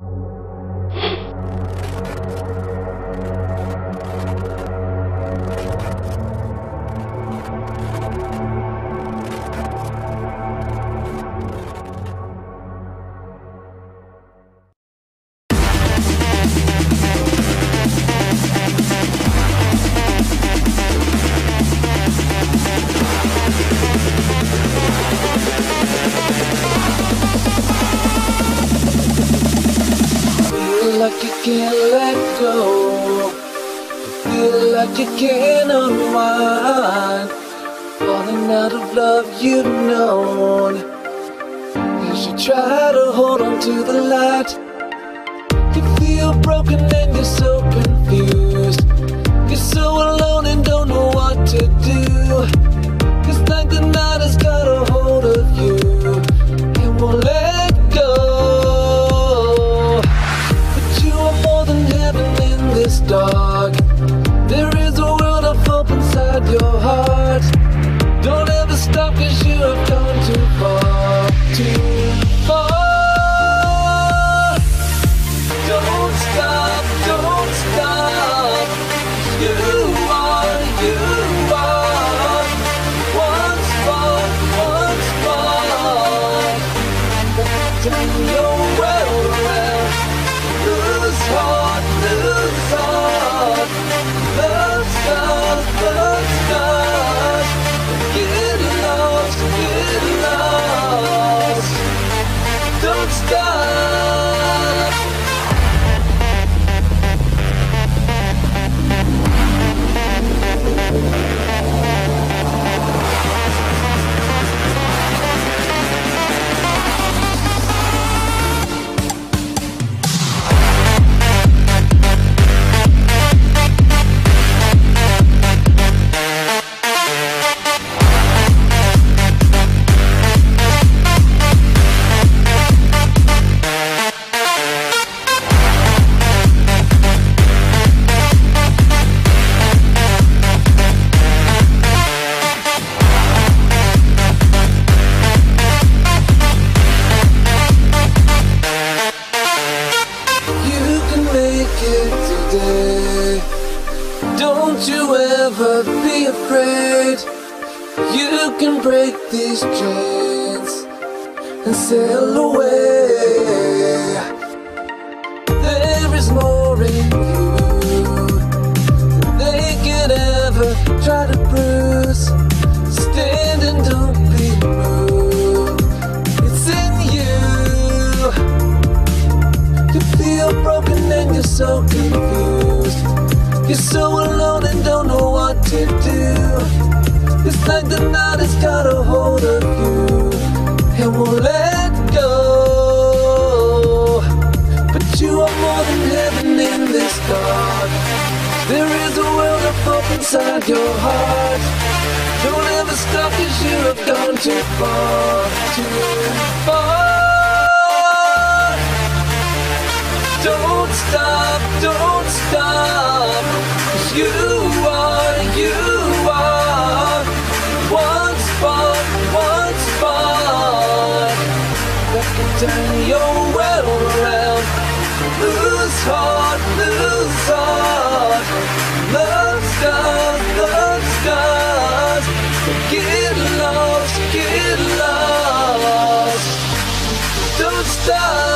Feel like you can't let go. Feel like you can't unwind. Falling out of love you've known. As you try to hold on to the light, you feel broken and you're so confused. You're so alone and don't know what to do. In afraid. You can break these chains and sail away. There is more in you than they can ever try to bruise. Stand and don't be moved. It's in you. You feel broken and you're so confused. You're so alone and don't know what to do. It's like the night has got a hold of you and won't let go. But you are more than heaven in this dark. There is a world of hope inside your heart. Don't ever stop cause you have gone too far, too far. Turn your world around. Lose heart, lose heart. Love scars, love scars. Get lost, get lost. Don't stop.